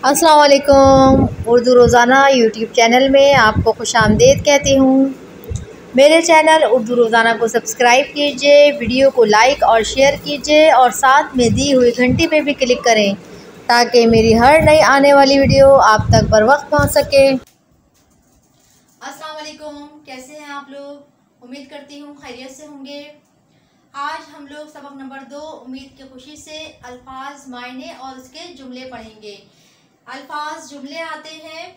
अस्सलाम वालेकुम उर्दू रोज़ाना यूट्यूब चैनल में आपको खुश आमदेद कहती हूँ। मेरे चैनल उर्दू रोज़ाना को सब्सक्राइब कीजिए, वीडियो को लाइक और शेयर कीजिए और साथ में दी हुई घंटी पे भी क्लिक करें ताकि मेरी हर नई आने वाली वीडियो आप तक बर वक्त पहुँच सके। अस्सलाम वालेकुम कैसे हैं आप लोग? उम्मीद करती हूँ खैरियत से होंगे। आज हम लोग सबक नंबर दो, उम्मीद की खुशी से अल्फाज, मायने और उसके जुमले पढ़ेंगे। अल्फाज जुमले आते हैं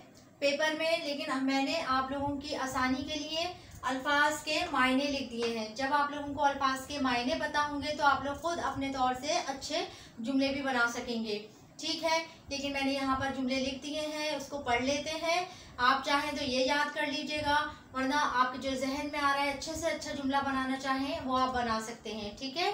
पेपर में, लेकिन मैंने आप लोगों की आसानी के लिए अल्फाज के मायने लिख दिए हैं। जब आप लोगों को अल्फाज के मायने पता होंगे तो आप लोग खुद अपने तौर से अच्छे जुमले भी बना सकेंगे। ठीक है? लेकिन मैंने यहाँ पर जुमले लिख दिए हैं, उसको पढ़ लेते हैं। आप चाहें तो ये याद कर लीजिएगा, वरना आपके जो जहन में आ रहा है, अच्छे से अच्छा जुमला बनाना चाहें, वो आप बना सकते हैं। ठीक है?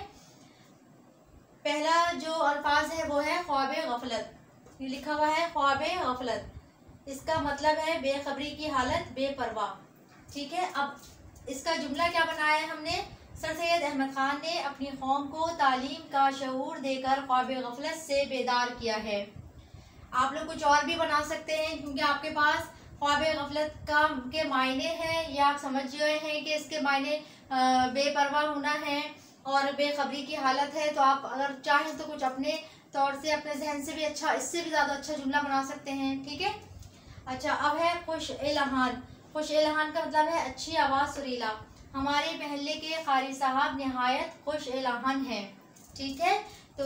पहला जो अल्फाज है, वो है ख्वाब गफलत लिखा हुआ है ख्वाब गफलत। इसका मतलब है बेखबरी की हालत, बेपरवाह। ठीक है, अब इसका जुमला क्या बनाया है हमने? सर सैद अहमद खान ने अपनी कौम को तालीम का शूर देकर ख्वाब गफलत से बेदार किया है। आप लोग कुछ और भी बना सकते हैं, क्योंकि आपके पास ख्वाब गफलत का के मायने हैं, या आप समझ गए हैं कि इसके मायने बेपरवाह होना है। और बेखबरी की हालत है तो आप अगर चाहें तो कुछ अपने तौर से अपने जहन से भी अच्छा इससे भी ज़्यादा अच्छा जुमला बना सकते हैं ठीक है? अच्छा अब है खुश एलहान। खुश एलहान का मतलब है अच्छी आवाज़ सुरीला। हमारे महल्ले के कारी साहब नहायत खुश एलहान है ठीक है? तो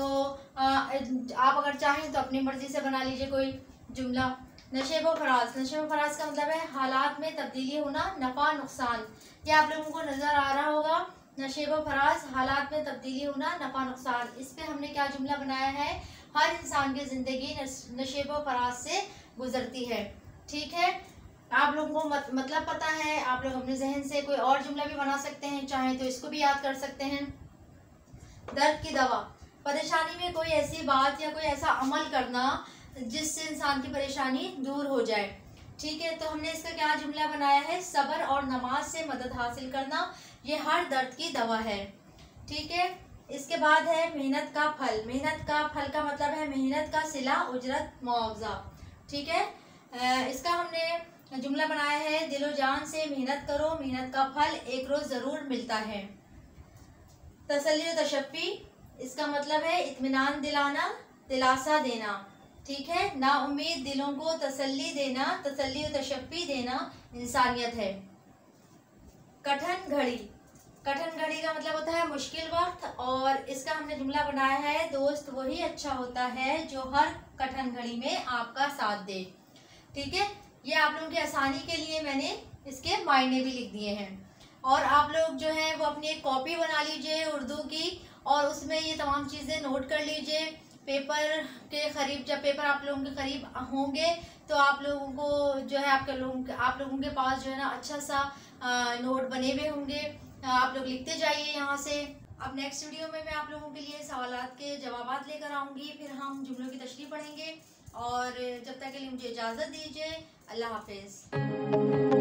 आ, आप अगर चाहें तो अपनी मर्ज़ी से बना लीजिए कोई जुमला। नशेब फराज। नशेब फराज का मतलब है हालात में तब्दीली होना नफ़ा नुकसान। ये आप लोगों को नज़र आ रहा होगा। नशेब फराज हालात में तब्दीली होना नफ़ा नुकसान। इस पर हमने क्या जुमला बनाया है? हर इंसान की ज़िंदगी नशेब फराज से गुजरती है। ठीक है? आप लोगों को मत, मतलब पता है आप लोग अपने जहन से कोई और जुमला भी बना सकते हैं चाहे तो इसको भी याद कर सकते हैं। दर्द की दवा। परेशानी में कोई ऐसी बात या कोई ऐसा अमल करना जिससे इंसान की परेशानी दूर हो जाए। ठीक है तो हमने इसका क्या जुमला बनाया है? सबर और नमाज़ से मदद हासिल करना, ये हर दर्द की दवा है। ठीक है, इसके बाद है मेहनत का फल। मेहनत का फल का मतलब है मेहनत का सिला, उजरत, मुआवजा। ठीक है इसका हमने जुमला बनाया है, दिलो जान से मेहनत करो, मेहनत का फल एक रोज ज़रूर मिलता है। तसली तशफ़ी इसका मतलब है इतमान दिलाना, दिलासा देना। ठीक है? ना उम्मीद, दिलों को तसल्ली देना, तसल्ली और तशफ़ी देना इंसानियत है। कठन घड़ी। कठन घड़ी का मतलब होता है मुश्किल वक्त, और इसका हमने जुमला बनाया है, दोस्त वही अच्छा होता है जो हर कठन घड़ी में आपका साथ दे। ठीक है? ये आप लोगों की आसानी के लिए मैंने इसके मायने भी लिख दिए हैं। और आप लोग जो है वो अपनी एक कॉपी बना लीजिए उर्दू की, और उसमें ये तमाम चीज़ें नोट कर लीजिए। पेपर के करीब जब पेपर आप लोगों के करीब होंगे तो आप लोगों को जो है आपके लोगों आप लोगों के पास जो है ना अच्छा सा नोट बने हुए होंगे। आप लोग लिखते जाइए यहाँ से। अब नेक्स्ट वीडियो में मैं आप लोगों के लिए सवाल के जवाब लेकर आऊँगी। फिर हम जुमलों की तशरी पढ़ेंगे। और जब तक के लिए मुझे इजाज़त दीजिए। अल्लाह हाफिज़।